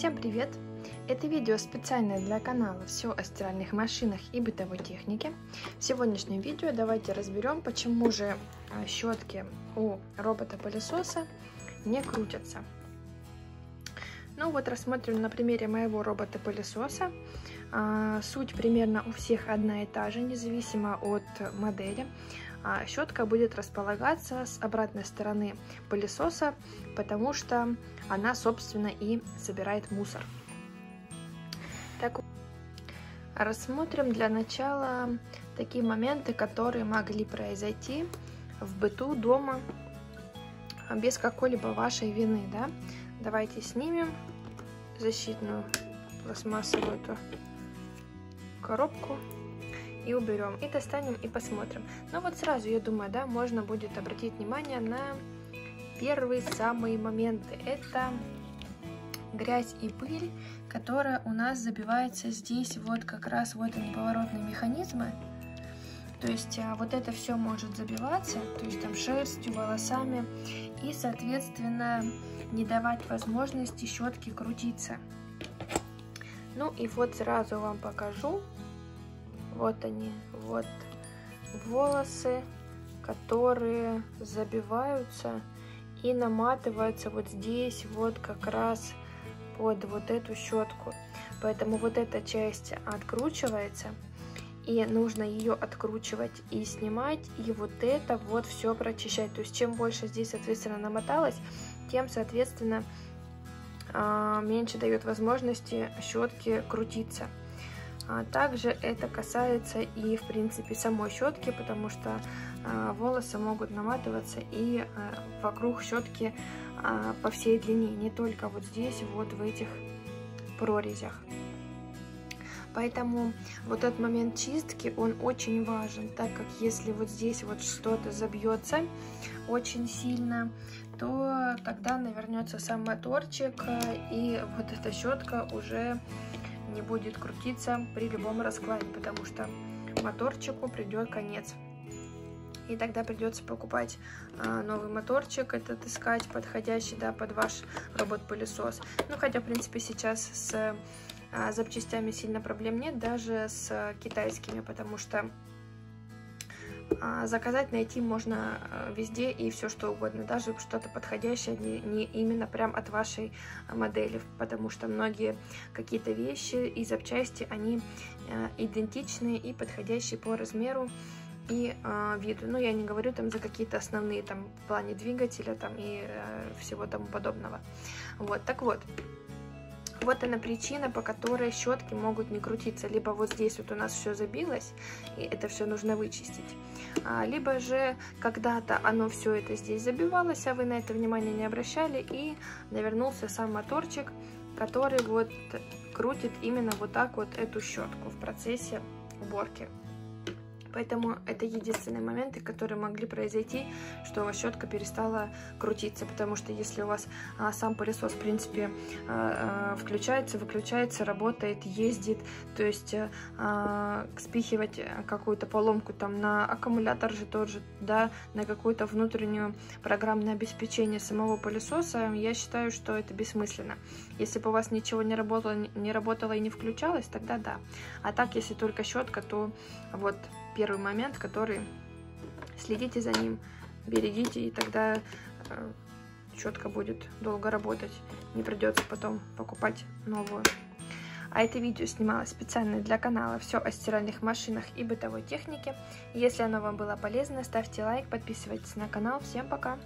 Всем привет! Это видео специально для канала «Все о стиральных машинах и бытовой технике». В сегодняшнем видео давайте разберем, почему же а, щетки у робота-пылесоса не крутятся. Ну вот рассмотрим на примере моего робота-пылесоса. А, суть примерно у всех одна и та же, независимо от модели а щетка будет располагаться с обратной стороны пылесоса, потому что она, собственно, и собирает мусор. Так, рассмотрим для начала такие моменты, которые могли произойти в быту дома без какой-либо вашей вины, да. Давайте снимем защитную пластмассовую эту коробку и уберем, и достанем, и посмотрим. Но вот сразу, я думаю, да, можно будет обратить внимание на первые самые моменты. Это грязь и пыль, которая у нас забивается здесь, вот как раз вот они поворотные механизмы. То есть а, вот это все может забиваться, то есть там шерстью, волосами, и, соответственно, не давать возможности щетки крутиться. Ну и вот сразу вам покажу, вот они, вот волосы, которые забиваются и наматываются вот здесь, вот как раз под вот эту щетку. Поэтому вот эта часть откручивается, и нужно ее откручивать и снимать, и вот это вот все прочищать. То есть чем больше здесь, соответственно, намоталось, тем, соответственно, меньше дает возможности щетки крутиться. А также это касается и, в принципе, самой щетки, потому что а, волосы могут наматываться и а, вокруг щетки по всей длине, не только вот здесь, вот в этих прорезях. Поэтому вот этот момент чистки, он очень важен, так как если вот здесь вот что-то забьется очень сильно, то тогда навернется сам моторчик, и вот эта щетка уже не будет крутиться при любом раскладе, потому что моторчику придет конец. И тогда придется покупать а, новый моторчик, этот искать подходящий да, под ваш робот-пылесос. Ну, хотя, в принципе, сейчас с а, запчастями сильно проблем нет, даже с китайскими, потому что а, заказать, найти можно а, везде и все что угодно, даже что-то подходящее не, не именно прям от вашей модели, потому что многие какие-то вещи и запчасти, они а, идентичные и подходящие по размеру и э, виду. Ну, я не говорю там за какие-то основные там в плане двигателя там и э, всего тому подобного. Вот, так вот, вот она причина, по которой щетки могут не крутиться. Либо вот здесь вот у нас все забилось, и это все нужно вычистить. А, либо же когда-то оно все это здесь забивалось, а вы на это внимание не обращали, и навернулся сам моторчик, который вот крутит именно вот так вот эту щетку в процессе уборки. Поэтому это единственные моменты, которые могли произойти, что щетка перестала крутиться. Потому что если у вас а, сам пылесос, в принципе, а, а, включается, выключается, работает, ездит, то есть а, спихивать какую-то поломку там на аккумулятор же тоже, да, на какую-то внутреннюю программное обеспечение самого пылесоса, я считаю, что это бессмысленно. Если бы у вас ничего не работало, не работало и не включалось, тогда да. А так, если только щетка, то вот первый момент, который следите за ним, берегите, и тогда э, четко будет долго работать. Не придется потом покупать новую. А это видео снималось специально для канала «Все о стиральных машинах и бытовой технике». Если оно вам было полезно, ставьте лайк, подписывайтесь на канал. Всем пока!